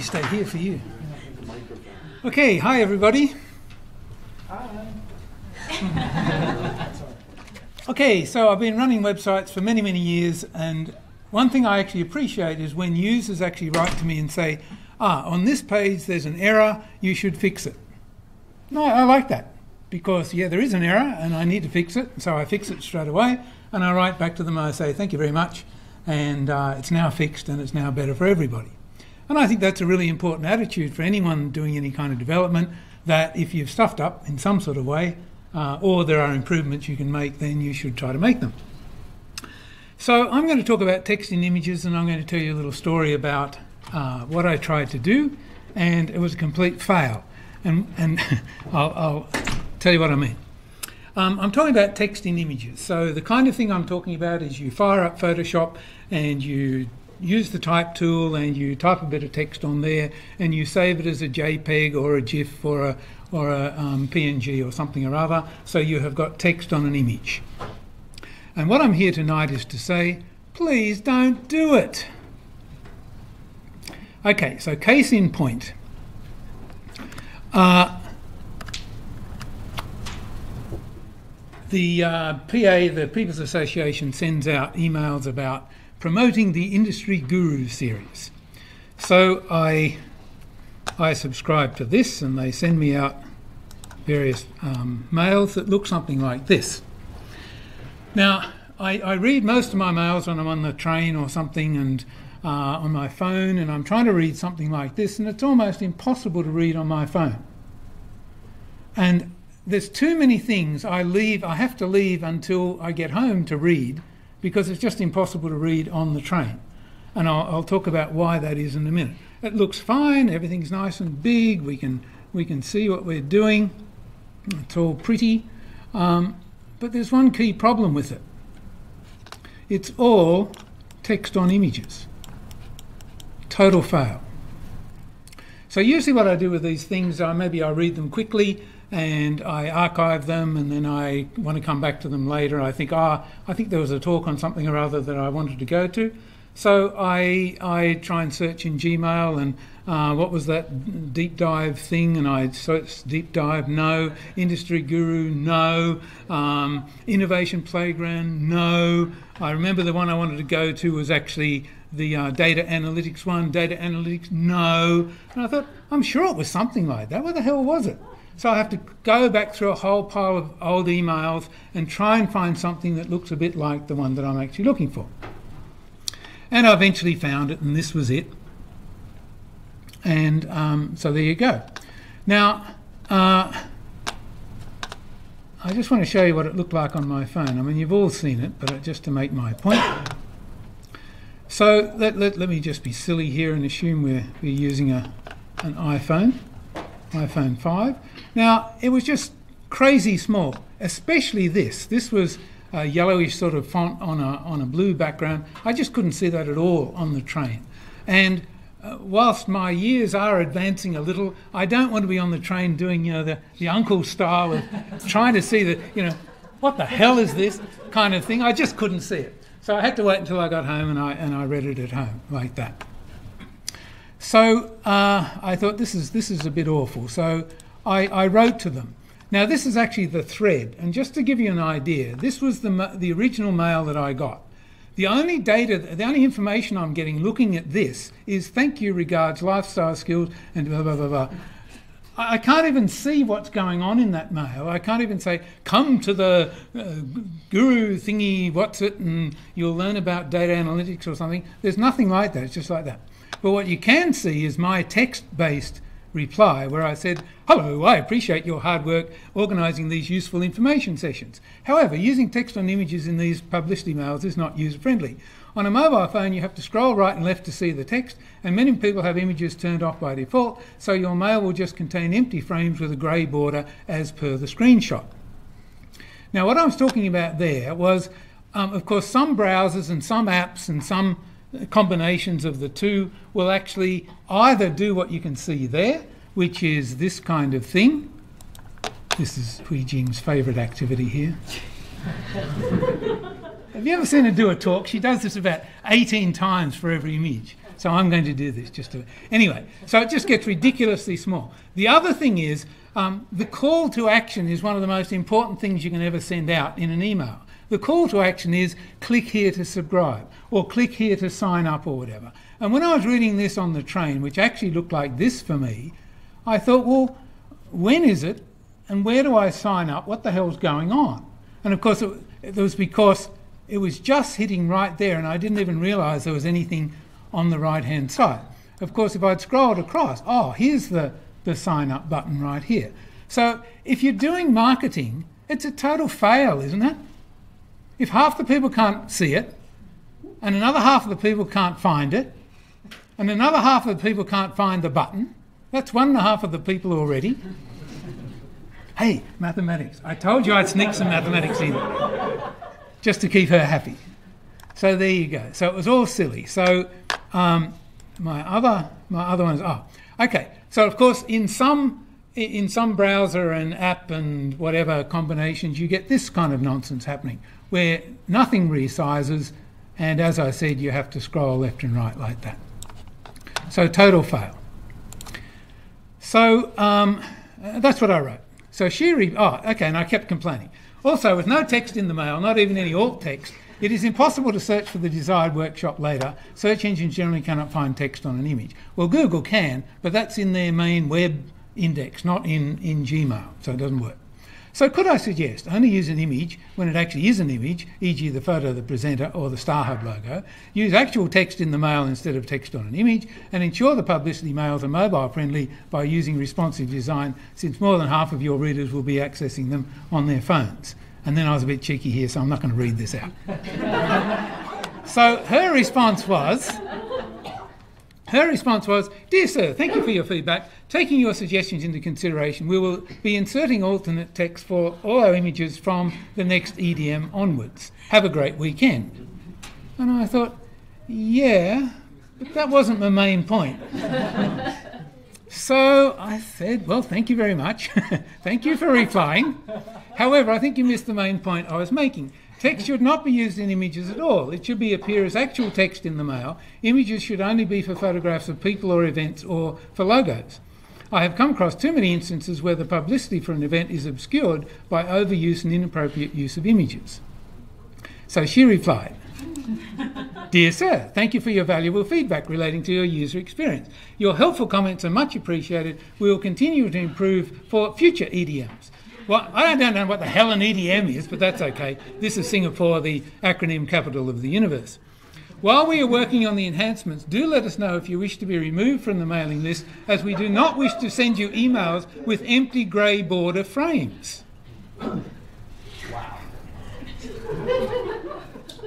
Stay here for you. Okay, hi everybody. Hi. okay, so I've been running websites for many, many years, and one thing I actually appreciate is when users actually write to me and say, ah, on this page there's an error, you should fix it. No, I like that because, yeah, there is an error and I need to fix it, so I fix it straight away and I write back to them and I say, thank you very much, and uh, it's now fixed and it's now better for everybody. And I think that's a really important attitude for anyone doing any kind of development that if you've stuffed up in some sort of way uh, or there are improvements you can make, then you should try to make them. So I'm going to talk about text in images and I'm going to tell you a little story about uh, what I tried to do and it was a complete fail. And, and I'll, I'll, tell you what I mean. Um, I'm talking about text in images. So the kind of thing I'm talking about is you fire up Photoshop and you use the type tool and you type a bit of text on there and you save it as a JPEG or a GIF or a, or a um, PNG or something or other. So you have got text on an image. And what I'm here tonight is to say, please don't do it. Okay, so case in point. Uh, the uh, PA, the People's Association, sends out emails about promoting the Industry Guru series. So I, I subscribe to this and they send me out various um, mails that look something like this. Now, I, I, read most of my mails when I'm on the train or something and uh, on my phone, and I'm trying to read something like this, and it's almost impossible to read on my phone. And there's too many things I leave, I have to leave until I get home to read because it's just impossible to read on the train. And I'll, I'll, talk about why that is in a minute. It looks fine, everything's nice and big, we can, we can see what we're doing, it's all pretty, um, but there's one key problem with it. It's all text on images. Total fail. So usually what I do with these things, uh, maybe I read them quickly, and I archive them and then I want to come back to them later. I think, ah, I think there was a talk on something or other that I wanted to go to. So I, I try and search in Gmail and uh, what was that deep dive thing? And I search deep dive, no. Industry guru, no. Um, innovation playground, no. I remember the one I wanted to go to was actually the uh, data analytics one, data analytics, no. And I thought, I'm sure it was something like that. What the hell was it? So I have to go back through a whole pile of old emails and try and find something that looks a bit like the one that I'm actually looking for. And I eventually found it, and this was it. And um, so there you go. Now, uh, I just want to show you what it looked like on my phone. I mean, you've all seen it, but just to make my point. So let, let, let me just be silly here and assume we're, we're using a, an iPhone iPhone 5. Now, it was just crazy small, especially this. This was a yellowish sort of font on a, on a blue background. I just couldn't see that at all on the train. And uh, whilst my years are advancing a little, I don't want to be on the train doing, you know, the, the uncle style of trying to see the, you know, what the hell is this kind of thing. I just couldn't see it. So I had to wait until I got home and I, and I read it at home like that. So uh, I thought this is this is a bit awful. So I, I, wrote to them. Now this is actually the thread, and just to give you an idea, this was the the original mail that I got. The only data, the only information I'm getting looking at this is thank you, regards, lifestyle skills, and blah blah blah blah. I can't even see what's going on in that mail. I can't even say, come to the uh, guru thingy, what's it, and you'll learn about data analytics or something. There's nothing like that. It's just like that. But what you can see is my text based reply where I said, Hello, I appreciate your hard work organising these useful information sessions. However, using text on images in these publicity mails is not user friendly. On a mobile phone, you have to scroll right and left to see the text, and many people have images turned off by default, so your mail will just contain empty frames with a grey border as per the screenshot. Now, what I was talking about there was, um, of course, some browsers and some apps and some combinations of the two will actually either do what you can see there, which is this kind of thing. This is Hui Jing's favourite activity here. Have you ever seen her do a talk? She does this about 18 times for every image. So I'm going to do this just to. Anyway, so it just gets ridiculously small. The other thing is um, the call to action is one of the most important things you can ever send out in an email. The call to action is click here to subscribe or click here to sign up or whatever. And when I was reading this on the train, which actually looked like this for me, I thought, well, when is it and where do I sign up? What the hell's going on? And of course, it, it was because it was just hitting right there and I didn't even realise there was anything on the right hand side. Of course, if I'd scrolled across, oh, here's the, the sign up button right here. So if you're doing marketing, it's a total fail, isn't it? If half the people can't see it, and another half of the people can't find it, and another half of the people can't find the button, that's one and a half of the people already. Hey, mathematics. I told you I'd sneak some mathematics in just to keep her happy. So there you go. So it was all silly. So um, my other my other ones. Oh, okay. So of course, in some in some browser and app and whatever combinations, you get this kind of nonsense happening where nothing resizes, and as I said, you have to scroll left and right like that. So total fail. So um, that's what I wrote. So she, oh, okay, and I kept complaining. Also, with no text in the mail, not even any alt text, it is impossible to search for the desired workshop later. Search engines generally cannot find text on an image. Well, Google can, but that's in their main web index, not in, in Gmail, so it doesn't work. So could I suggest only use an image when it actually is an image, e.g. the photo of the presenter or the StarHub logo, use actual text in the mail instead of text on an image, and ensure the publicity mails are mobile friendly by using responsive design since more than half of your readers will be accessing them on their phones. And then I was a bit cheeky here, so I'm not going to read this out. so her response was, her response was, Dear Sir, thank you for your feedback. Taking your suggestions into consideration, we will be inserting alternate text for all our images from the next EDM onwards. Have a great weekend. And I thought, yeah, but that wasn't my main point. so I said, well, thank you very much. thank you for replying. However, I think you missed the main point I was making. Text should not be used in images at all. It should be appear as actual text in the mail. Images should only be for photographs of people or events or for logos. I have come across too many instances where the publicity for an event is obscured by overuse and inappropriate use of images. So she replied, Dear Sir, thank you for your valuable feedback relating to your user experience. Your helpful comments are much appreciated. We will continue to improve for future EDMs. Well, I don't know what the hell an EDM is, but that's okay. This is Singapore, the acronym capital of the universe. While we are working on the enhancements, do let us know if you wish to be removed from the mailing list, as we do not wish to send you emails with empty grey border frames. Wow.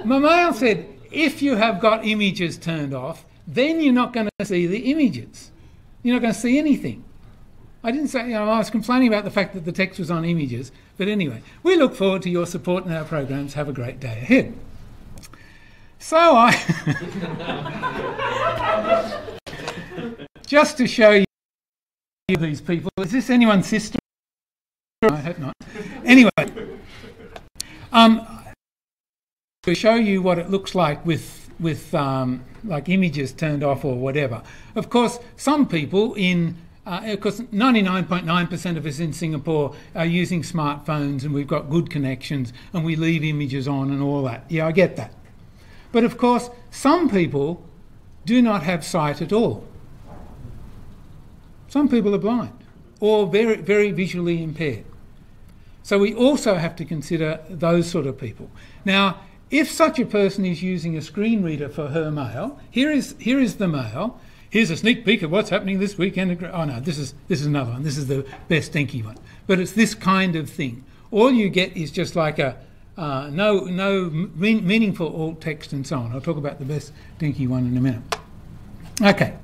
My mail said, if you have got images turned off, then you're not going to see the images. You're not going to see anything. I didn't say, you know, I was complaining about the fact that the text was on images, but anyway, we look forward to your support in our programs. Have a great day ahead. So I, just to show you these people, is this anyone's sister? I hope not. Anyway, um, to show you what it looks like with with um, like images turned off or whatever. Of course, some people in uh, 99.9% of us in Singapore are using smartphones and we've got good connections and we leave images on and all that. Yeah, I get that. But of course, some people do not have sight at all. Some people are blind or very, very visually impaired. So we also have to consider those sort of people. Now, if such a person is using a screen reader for her mail, here is, here is the mail. Here's a sneak peek of what's happening this weekend. Oh no, this is, this is another one. This is the Best Denki one. But it's this kind of thing. All you get is just like a, uh, no, no meaningful alt text and so on. I'll talk about the Best Denki one in a minute. Okay,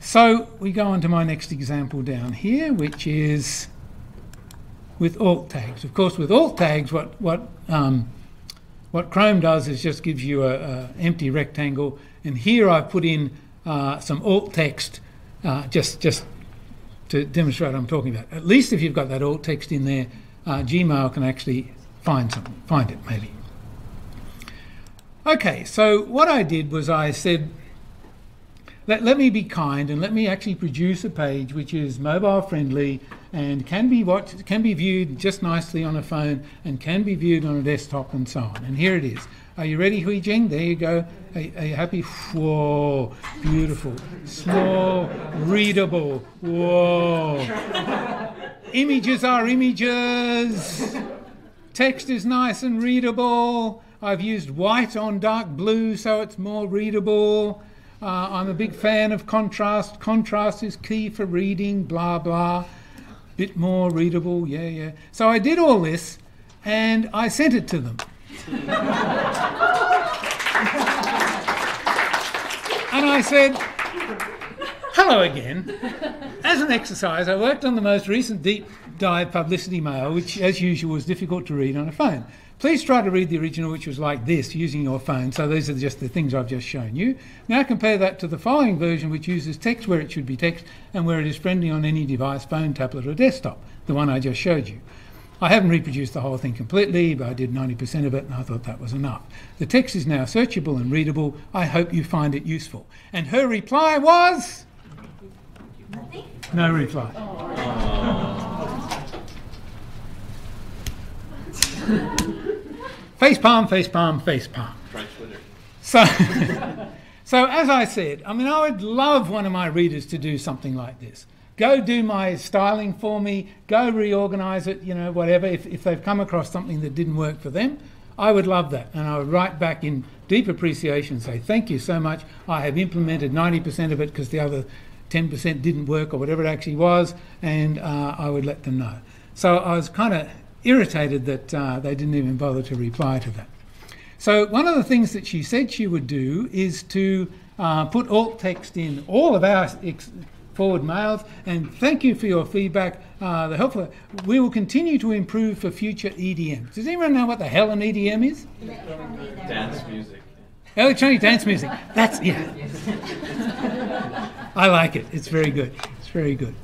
so we go on to my next example down here, which is with alt tags. Of course, with alt tags, what what um, what Chrome does is just gives you a, empty rectangle, and here I've put in uh, some alt text uh, just just to demonstrate what I'm talking about. At least if you've got that alt text in there, uh, Gmail can actually find something, find it maybe. Okay, so what I did was I said, let, let me be kind and let me actually produce a page which is mobile friendly and can be watched, can be viewed just nicely on a phone and can be viewed on a desktop and so on. And here it is. Are you ready, Hui Jing? There you go. Are, are you happy? Whoa, beautiful, small, readable. Whoa. images are images. Text is nice and readable. I've used white on dark blue so it's more readable. Uh, I'm a big fan of contrast. Contrast is key for reading, blah, blah. Bit more readable, yeah, yeah. So I did all this and I sent it to them. and I said, hello again. As an exercise, I worked on the most recent deep dive publicity mail, which, as usual, was difficult to read on a phone. Please try to read the original, which was like this, using your phone. So these are just the things I've just shown you. Now compare that to the following version, which uses text where it should be text and where it is friendly on any device, phone, tablet, or desktop, the one I just showed you. I haven't reproduced the whole thing completely, but I did 90% of it and I thought that was enough. The text is now searchable and readable. I hope you find it useful. And her reply was? Nothing. No reply. face palm, face palm, face palm. So, so as I said, I mean, I would love one of my readers to do something like this go do my styling for me, go reorganize it, you know, whatever. If, if they've come across something that didn't work for them, I would love that. And I would write back in deep appreciation say, thank you so much. I have implemented 90% of it because the other 10% didn't work or whatever it actually was, and uh, I would let them know. So I was kind of irritated that uh, they didn't even bother to reply to that. So one of the things that she said she would do is to uh, put alt text in all of our forward mails. And thank you for your feedback. Uh, the helpful. We will continue to improve for future EDM. Does anyone know what the hell an EDM is? Dance music. Electronic dance music. That's yeah. I like it. It's very good. It's very good.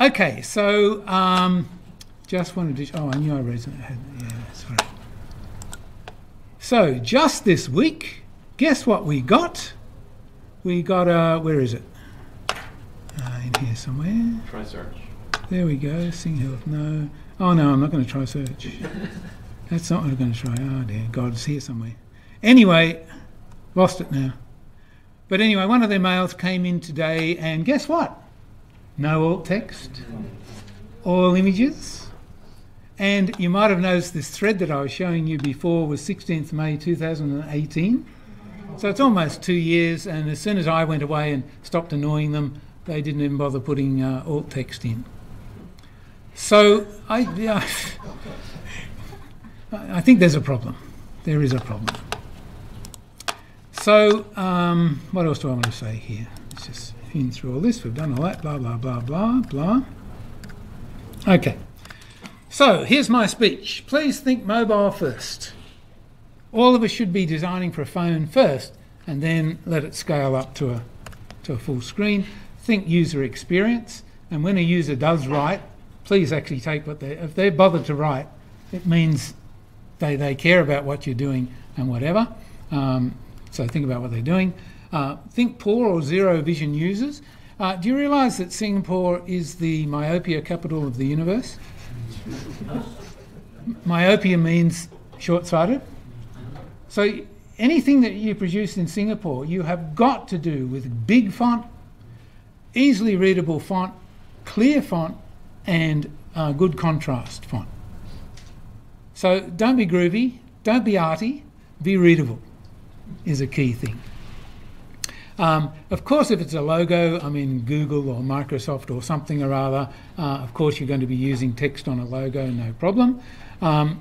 Okay, so um, just wanted to. Oh, I knew I raised it. Yeah, sorry. So just this week, guess what we got? We got a. Where is it? Uh, in here somewhere. Try search. There we go. SingHealth. No. Oh no, I'm not going to try search. That's not what I'm going to try. Oh dear, God, it's here somewhere. Anyway, lost it now. But anyway, one of their mails came in today, and guess what? No alt text, all images. And you might have noticed this thread that I was showing you before was 16th May 2018. So it's almost two years, and as soon as I went away and stopped annoying them, they didn't even bother putting uh, alt text in. So I, yeah, I think there's a problem. There is a problem. So um, what else do I want to say here? Let's just in through all this. We've done all that. Blah blah blah blah blah. Okay. So here's my speech. Please think mobile first. All of us should be designing for a phone first, and then let it scale up to a to a full screen think user experience, and when a user does write, please actually take what they if they're bothered to write, it means they, they care about what you're doing and whatever. Um, so think about what they're doing. Uh, think poor or zero vision users. Uh, do you realise that Singapore is the myopia capital of the universe? myopia means short sighted. So anything that you produce in Singapore, you have got to do with big font, easily readable font, clear font, and uh, good contrast font. So don't be groovy, don't be arty, be readable is a key thing. Um, of course, if it's a logo, I mean Google or Microsoft or something or other, uh, of course you're going to be using text on a logo, no problem. Um,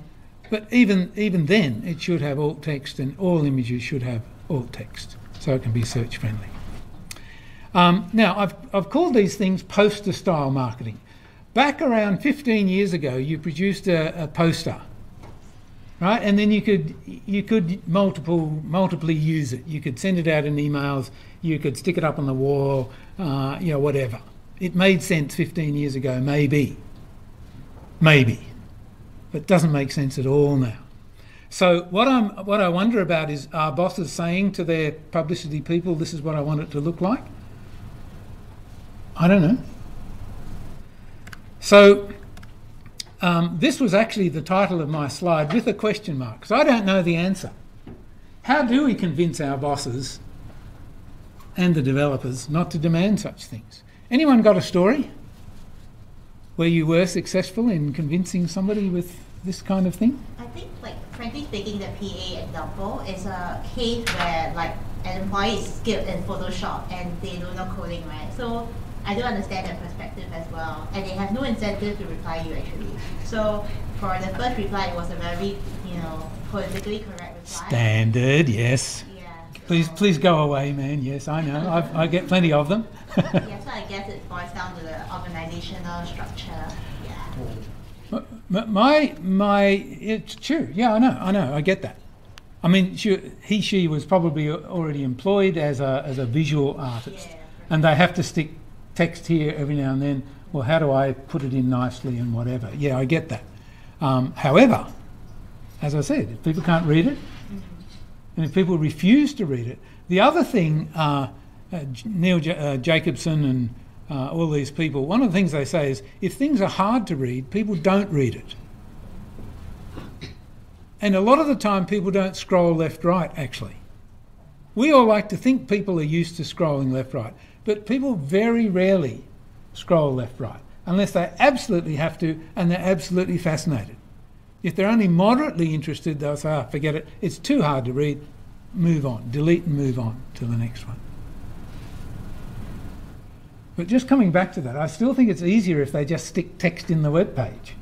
but even even then, it should have alt text, and all images should have alt text, so it can be search friendly. Um, now, I've, I've called these things poster style marketing. Back around 15 years ago, you produced a, a poster, right? And then you could you could multiple multiply use it. You could send it out in emails. You could stick it up on the wall, uh, you know, whatever. It made sense 15 years ago, maybe, maybe, but it doesn't make sense at all now. So what I'm what I wonder about is are bosses saying to their publicity people, "This is what I want it to look like." I don't know. So um, this was actually the title of my slide with a question mark, because I don't know the answer. How do we convince our bosses and the developers not to demand such things? Anyone got a story where you were successful in convincing somebody with this kind of thing? I think, like, frankly speaking, the PA example is a case where, like, an employee is skilled in Photoshop and they don't know coding, right? So I do understand their perspective as well, and they have no incentive to reply you actually. So for the first reply, it was a very, you know, politically correct reply. Standard, yes. Yeah. Please, so- please go away, man. Yes, I know. I've, I get plenty of them. Yeah, so I guess it boils down to the organizational structure. Yeah. M- my my it's true yeah i know i know i get that i mean she, he she was probably already employed as a as a visual artist Yeah. and they have to stick text here every now and then well how do i put it in nicely and whatever? Yeah i get that. Um, however as i said if people can't read it and if people refuse to read it the other thing uh, uh, neil J- uh, jacobson and uh, all these people one of the things they say is if things are hard to read people don't read it. And a lot of the time, people don't scroll left right, actually. We all like to think people are used to scrolling left right, but people very rarely scroll left right unless they absolutely have to and they're absolutely fascinated. If they're only moderately interested, they'll say, ah, forget it, it's too hard to read, move on, delete and move on to the next one. But just coming back to that, I still think it's easier if they just stick text in the web page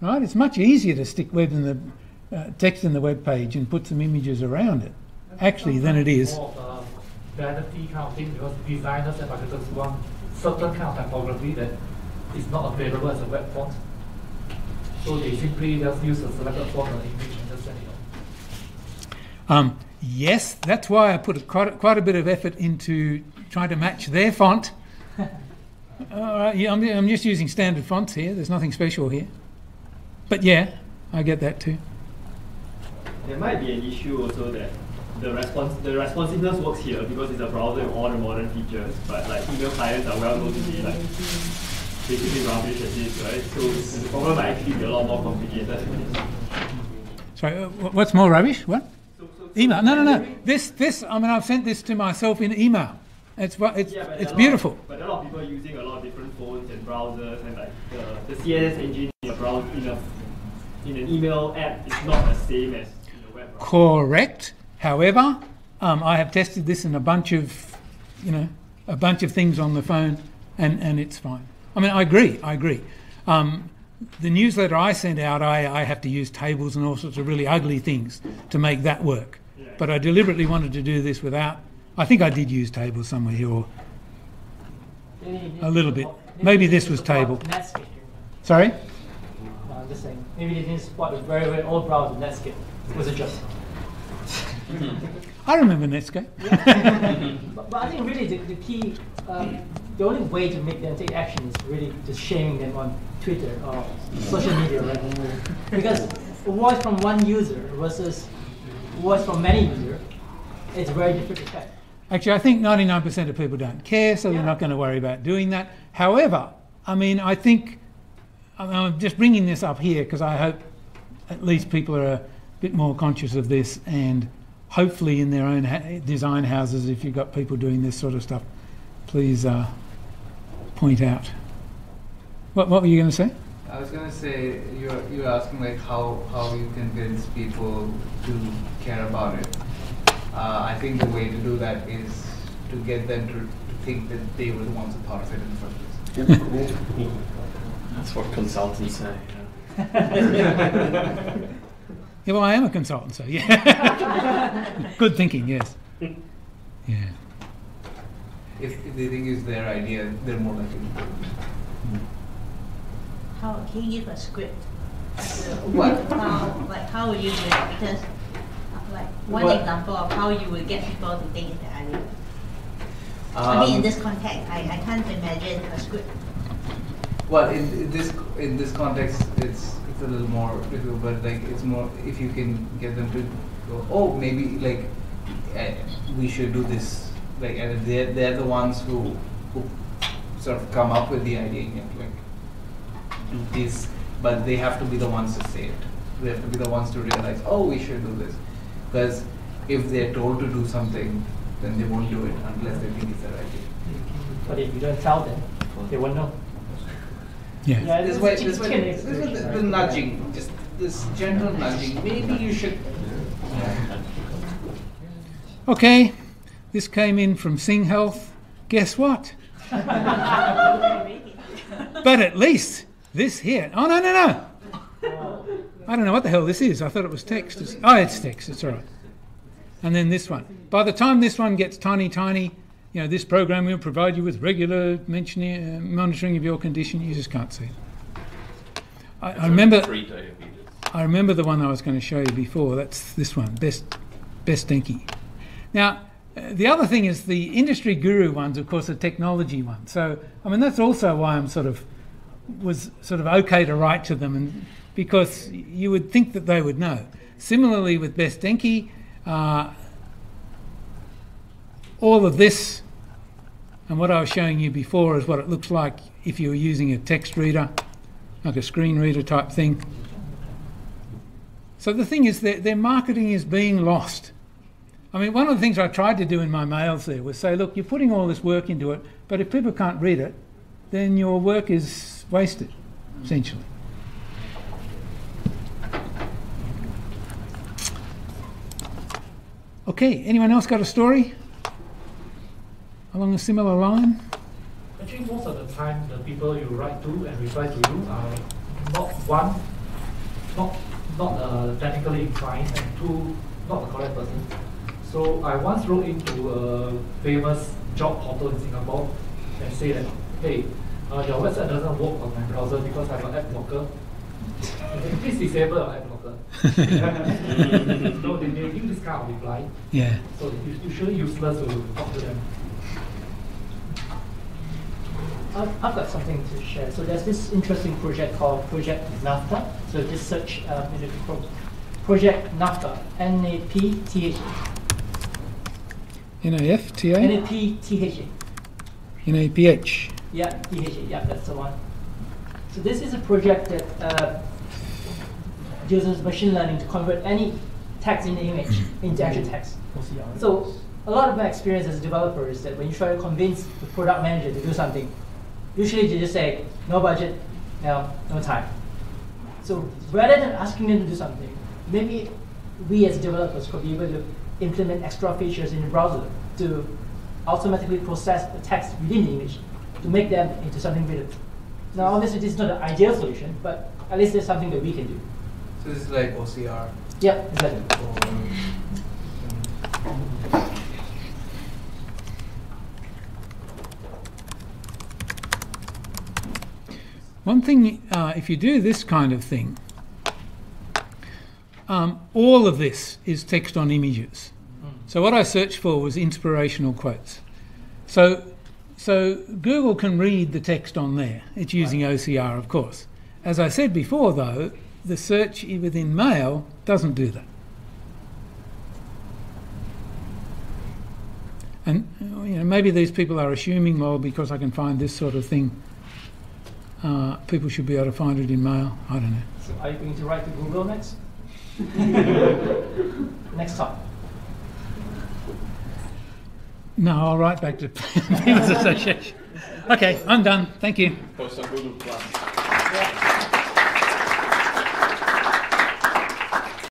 right? It's much easier to stick web in the uh, text in the web page and put some images around it, actually, than it is. More of a vanity kind of thing because designers and marketers want certain kind of typography that is not available as a web font. So they simply just use a selected font or image and just send it out. Um, yes, that's why I put a, quite, a, quite a bit of effort into trying to match their font. All right, yeah, I'm, I'm just using standard fonts here. There's nothing special here. But yeah, I get that too. There might be an issue also that the response the responsiveness works here because it's a browser with all the modern features, but like email clients are well known to be like basically rubbish at this, right? So the problem might actually be a lot more complicated. Sorry, uh, wh- what's more rubbish? What? So, so, so Email? No, no, no. This, this. I mean, I've sent this to myself in email. It's it's Yeah, it's beautiful. but a lot of people are using a lot of different phones and browsers, and like the, the CSS engine in a browser in a in an email app is not the same as in a web browser. Correct. However, um, I have tested this in a bunch of, you know, a bunch of things on the phone, and, and it's fine. I mean, I agree. I agree. Um, the newsletter I send out, I, I have to use tables and all sorts of really ugly things to make that work. Yeah. But I deliberately wanted to do this without. I think I did use tables somewhere here, or A little bit. Maybe this was table. Sorry. No, I'm just saying. Maybe they didn't support the very, very old browser, Netscape. Was it just? I remember Netscape. But, but I think really the, the key, um, the only way to make them take action is really just shaming them on Twitter or social media, right? Because a voice from one user versus a voice from many users, it's a very different effect. Actually, I think 99% of people don't care, so they're not going to worry about doing that. However, I mean, I think I'm just bringing this up here because I hope at least people are a bit more conscious of this and hopefully in their own ha- design houses, if you've got people doing this sort of stuff, please uh, point out. What, what were you going to say? I was gonna say you're you're asking like how how you convince people to care about it. Uh, I think the way to do that is to get them to, to think that they were the ones who thought of it in the first place. That's what consultants say. Yeah, well, I am a consultant, so yeah. Good thinking, yes. Yeah. If, if they think it's their idea, they're more likely to do it. How can you give a script? What? How like how would you do it? Because like one What? example of how you would get people to think it's their idea. I mean, in Um, this context, I, I can't imagine a script. Well, in, in this in this context, it's it's a little more difficult, but like it's more if you can get them to go, oh, maybe like uh, we should do this. Like and they're they're the ones who who sort of come up with the idea and like do this, but they have to be the ones to say it. They have to be the ones to realize, oh, we should do this, because if they're told to do something, then they won't do it unless they think it's the right thing. But if you don't tell them, they won't know. Yeah. Yeah, This it's, is why it's, this it's is why- chicken this is the, the nudging, just this gentle nudging. Maybe you should. Okay, this came in from SingHealth. Guess what? but at least this here. Oh, no, no, no. I don't know what the hell this is. I thought it was text. It's- oh, it's text. It's all right. And then this one. By the time this one gets tiny, tiny, you know, this program will provide you with regular mentioning, uh, monitoring of your condition. You just can't see it. I, I remember. I remember the one I was going to show you before. That's this one, Best Best Denki. Now, uh, the other thing is the industry guru ones, of course, are technology ones. So, I mean, that's also why I'm sort of was sort of okay to write to them, and because you would think that they would know. Similarly, with Best Denki, uh, all of this and what I was showing you before is what it looks like if you were using a text reader, like a screen reader type thing. So the thing is that their marketing is being lost. I mean, one of the things I tried to do in my mails there was say, look, you're putting all this work into it, but if people can't read it, then your work is wasted, essentially. Okay, anyone else got a story along a similar line? Actually, most of the time, the people you write to and reply to you are not one, not not uh, technically inclined, and two, not the correct person. So I once wrote into a famous job portal in Singapore and say that, hey, uh, your website doesn't work on my browser because I have an ad blocker. Okay, Please disable your ad blocker. so they, they give this kind of reply. Yeah. So it's usually useless to talk to them. I've, I've got something to share. So there's this interesting project called Project Naptha. So just search um, in the pro- Project Naptha, N-A-P-T-H-A. N A F T A N-A-P-T-H-A. N A P H. Yeah, THA, yeah, that's the one. So this is a project that uh, uses machine learning to convert any text in the image into actual text. So a lot of my experience as a developer is that when you try to convince the product manager to do something, usually they just say, no budget, no, no time. So rather than asking them to do something, maybe we as developers could be able to implement extra features in the browser to automatically process the text within the image to make them into something readable. Now, obviously, this is not an ideal solution, but at least there's something that we can do. So this is like OCR. Yeah, exactly. Um, One thing, uh, if you do this kind of thing, um, all of this is text on images. So what I searched for was inspirational quotes. So, so Google can read the text on there. It's using OCR, of course. As I said before, though, the search within Mail doesn't do that. And you know, maybe these people are assuming, well, because I can find this sort of thing, uh, people should be able to find it in Mail. I don't know. So are you going to write to Google next? next time. No, I'll write back to People's Association. Okay, I'm done. Thank you.